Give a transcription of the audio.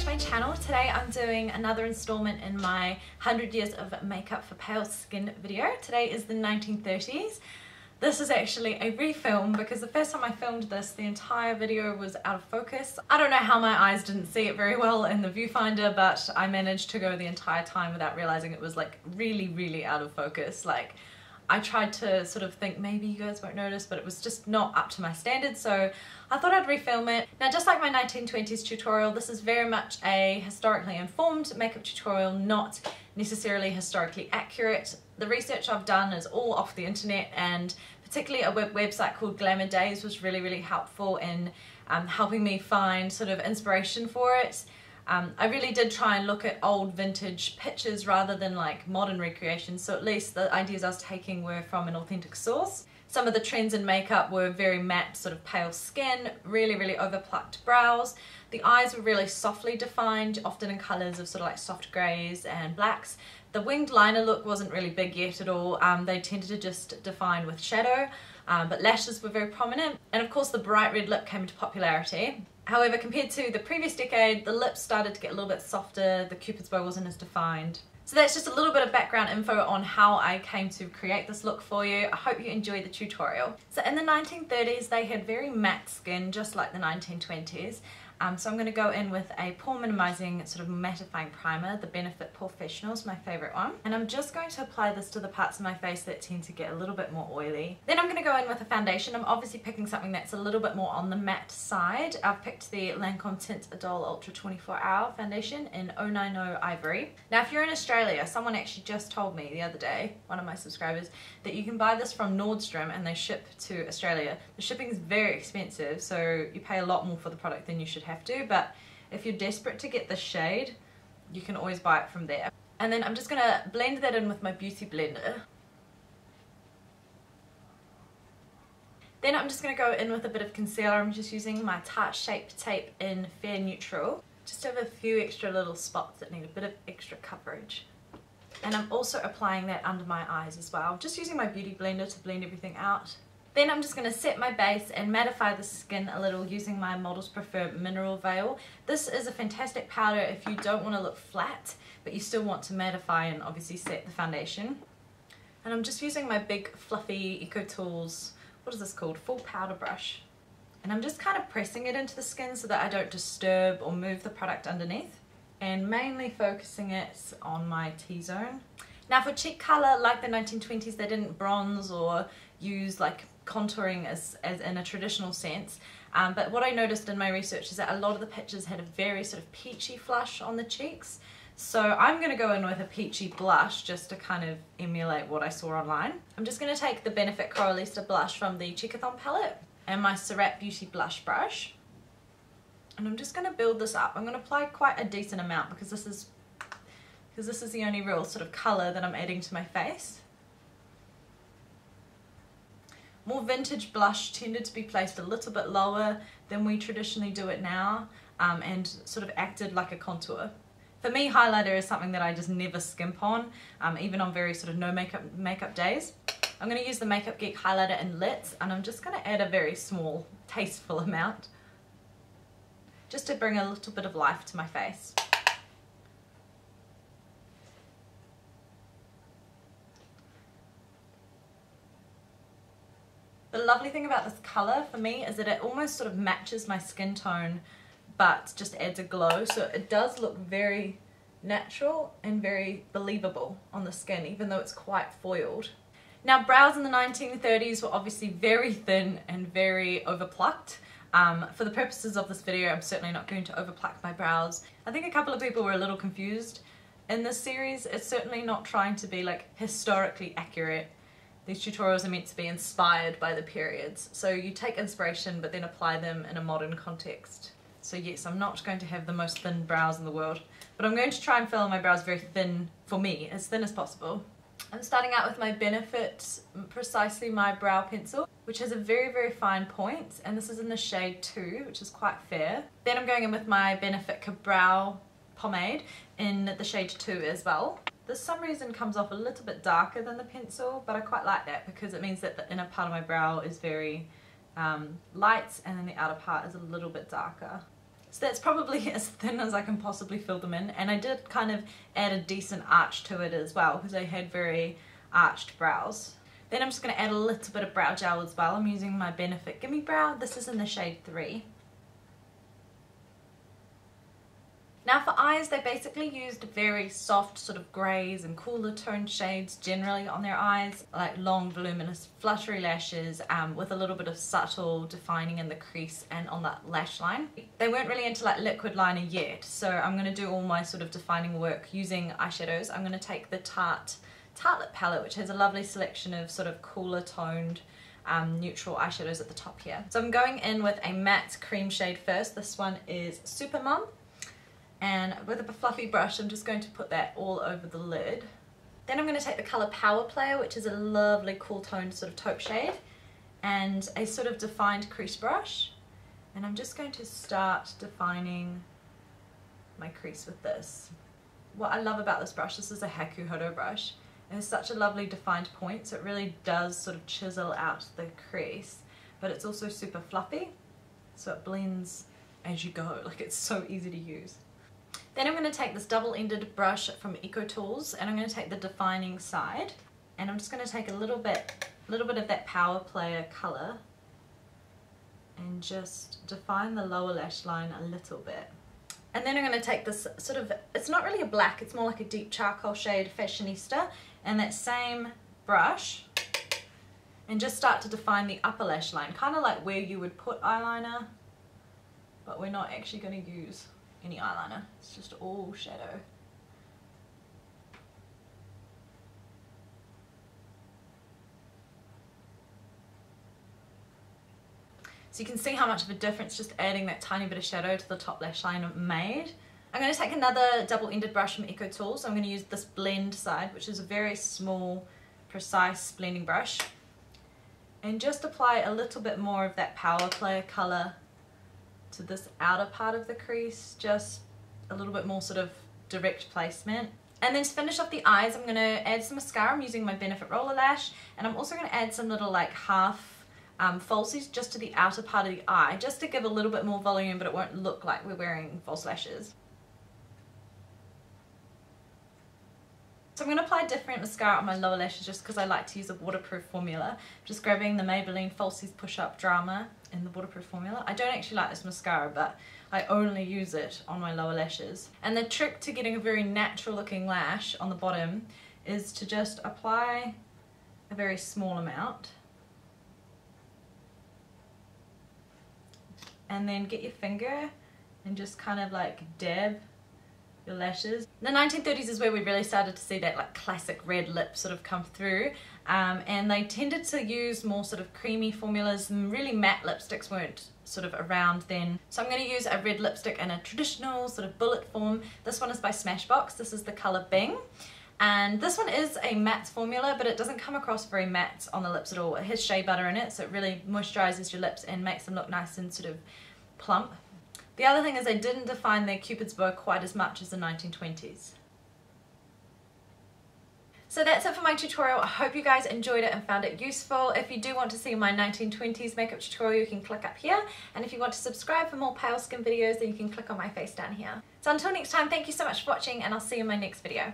to my channel. Today I'm doing another installment in my 100 years of makeup for pale skin video. Today is the 1930s. This is actually a refilm because the first time I filmed this the entire video was out of focus. I don't know how my eyes didn't see it very well in the viewfinder but I managed to go the entire time without realizing it was like really really out of focus. Like I tried to sort of think maybe you guys won't notice but it was just not up to my standards so I thought I'd refilm it. Now just like my 1920s tutorial this is very much a historically informed makeup tutorial not necessarily historically accurate. The research I've done is all off the internet and particularly a web website called Glamour Daze was really really helpful in um, helping me find sort of inspiration for it. Um, I really did try and look at old vintage pictures rather than like modern recreations, so at least the ideas I was taking were from an authentic source. Some of the trends in makeup were very matte, sort of pale skin, really, really overplucked brows. The eyes were really softly defined, often in colours of sort of like soft greys and blacks. The winged liner look wasn't really big yet at all. Um, they tended to just define with shadow, um, but lashes were very prominent. And of course the bright red lip came into popularity. However, compared to the previous decade, the lips started to get a little bit softer, the cupid's bow wasn't as defined. So that's just a little bit of background info on how I came to create this look for you. I hope you enjoy the tutorial. So in the 1930s, they had very matte skin, just like the 1920s. Um, so I'm going to go in with a pore minimizing sort of mattifying primer, the Benefit POREfessional is my favourite one. And I'm just going to apply this to the parts of my face that tend to get a little bit more oily. Then I'm going to go in with a foundation. I'm obviously picking something that's a little bit more on the matte side. I've picked the Lancome Teint Idole Ultra 24 Hour Foundation in 090 Ivory. Now if you're in Australia, someone actually just told me the other day, one of my subscribers, that you can buy this from Nordstrom and they ship to Australia. The shipping is very expensive, so you pay a lot more for the product than you should have to, but if you're desperate to get the shade, you can always buy it from there. And then I'm just going to blend that in with my Beauty Blender. Then I'm just going to go in with a bit of concealer. I'm just using my Tarte Shape Tape in Fair Neutral. Just have a few extra little spots that need a bit of extra coverage. And I'm also applying that under my eyes as well. Just using my Beauty Blender to blend everything out. Then I'm just going to set my base and mattify the skin a little using my Models Prefer Mineral Veil. This is a fantastic powder if you don't want to look flat, but you still want to mattify and obviously set the foundation. And I'm just using my big fluffy Eco Tools, what is this called, full powder brush. And I'm just kind of pressing it into the skin so that I don't disturb or move the product underneath. And mainly focusing it on my T-zone. Now for cheek colour, like the 1920s, they didn't bronze or use like contouring as, as in a traditional sense. Um, but what I noticed in my research is that a lot of the pictures had a very sort of peachy flush on the cheeks. So I'm going to go in with a peachy blush just to kind of emulate what I saw online. I'm just going to take the Benefit Coralista blush from the Cheekathon palette and my Surratt Beauty blush brush. And I'm just going to build this up. I'm going to apply quite a decent amount because this is because this is the only real sort of colour that I'm adding to my face. More vintage blush tended to be placed a little bit lower than we traditionally do it now um, and sort of acted like a contour. For me, highlighter is something that I just never skimp on, um, even on very sort of no makeup makeup days. I'm going to use the Makeup Geek highlighter in Lit and I'm just going to add a very small, tasteful amount just to bring a little bit of life to my face. The lovely thing about this colour for me is that it almost sort of matches my skin tone but just adds a glow so it does look very natural and very believable on the skin even though it's quite foiled. Now brows in the 1930s were obviously very thin and very overplucked. Um, for the purposes of this video I'm certainly not going to overpluck my brows. I think a couple of people were a little confused in this series. It's certainly not trying to be like historically accurate these tutorials are meant to be inspired by the periods. So you take inspiration but then apply them in a modern context. So yes, I'm not going to have the most thin brows in the world, but I'm going to try and fill in my brows very thin for me, as thin as possible. I'm starting out with my Benefit Precisely My Brow Pencil, which has a very, very fine point, and this is in the shade 2, which is quite fair. Then I'm going in with my Benefit Ka-Brow Pomade in the shade 2 as well. This some reason comes off a little bit darker than the pencil, but I quite like that because it means that the inner part of my brow is very um, light and then the outer part is a little bit darker. So that's probably as thin as I can possibly fill them in. And I did kind of add a decent arch to it as well because I had very arched brows. Then I'm just going to add a little bit of brow gel as well. I'm using my Benefit Gimme Brow. This is in the shade 3. Now for eyes, they basically used very soft sort of greys and cooler toned shades generally on their eyes, like long voluminous fluttery lashes um, with a little bit of subtle defining in the crease and on that lash line. They weren't really into like liquid liner yet, so I'm going to do all my sort of defining work using eyeshadows. I'm going to take the Tarte Tartelette palette, which has a lovely selection of sort of cooler toned um, neutral eyeshadows at the top here. So I'm going in with a matte cream shade first. This one is Super Mum. And with a fluffy brush, I'm just going to put that all over the lid. Then I'm going to take the colour Power Player, which is a lovely cool toned sort of taupe shade, and a sort of defined crease brush. And I'm just going to start defining my crease with this. What I love about this brush, this is a Hakuhodo brush, and it's such a lovely defined point, so it really does sort of chisel out the crease, but it's also super fluffy, so it blends as you go, like it's so easy to use. Then I'm going to take this double-ended brush from EcoTools and I'm going to take the defining side and I'm just going to take a little bit, a little bit of that Power Player colour and just define the lower lash line a little bit. And then I'm going to take this sort of, it's not really a black, it's more like a deep charcoal shade Fashionista and that same brush and just start to define the upper lash line, kind of like where you would put eyeliner, but we're not actually going to use any eyeliner. It's just all shadow. So you can see how much of a difference just adding that tiny bit of shadow to the top lash line made. I'm going to take another double-ended brush from EcoTools. I'm going to use this blend side, which is a very small, precise blending brush. And just apply a little bit more of that Power Player colour to this outer part of the crease, just a little bit more sort of direct placement. And then to finish off the eyes, I'm going to add some mascara. I'm using my Benefit Roller Lash. And I'm also going to add some little like half um, falsies just to the outer part of the eye, just to give a little bit more volume, but it won't look like we're wearing false lashes. So I'm going to apply different mascara on my lower lashes just because I like to use a waterproof formula. Just grabbing the Maybelline Falsies Push Up Drama in the waterproof formula. I don't actually like this mascara but I only use it on my lower lashes. And the trick to getting a very natural looking lash on the bottom is to just apply a very small amount. And then get your finger and just kind of like dab your lashes. The 1930s is where we really started to see that like classic red lip sort of come through um, and they tended to use more sort of creamy formulas and really matte lipsticks weren't sort of around then. So I'm going to use a red lipstick in a traditional sort of bullet form. This one is by Smashbox. This is the colour Bing. And this one is a matte formula, but it doesn't come across very matte on the lips at all. It has shea butter in it, so it really moisturizes your lips and makes them look nice and sort of plump. The other thing is they didn't define their cupid's bow quite as much as the 1920s. So that's it for my tutorial. I hope you guys enjoyed it and found it useful. If you do want to see my 1920s makeup tutorial, you can click up here. And if you want to subscribe for more pale skin videos, then you can click on my face down here. So until next time, thank you so much for watching and I'll see you in my next video.